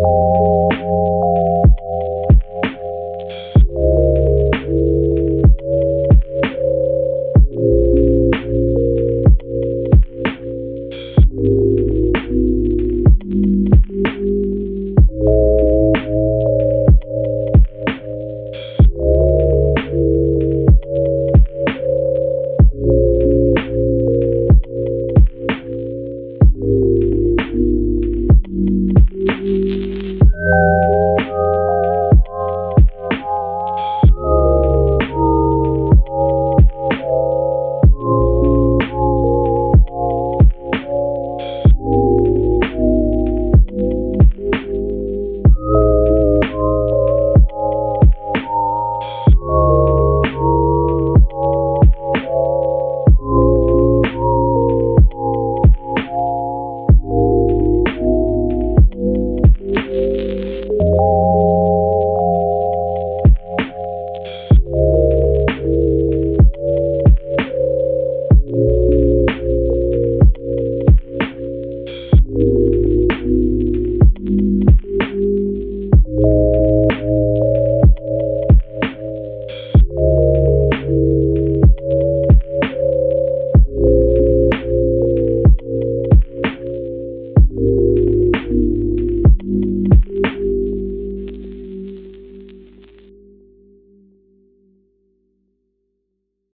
you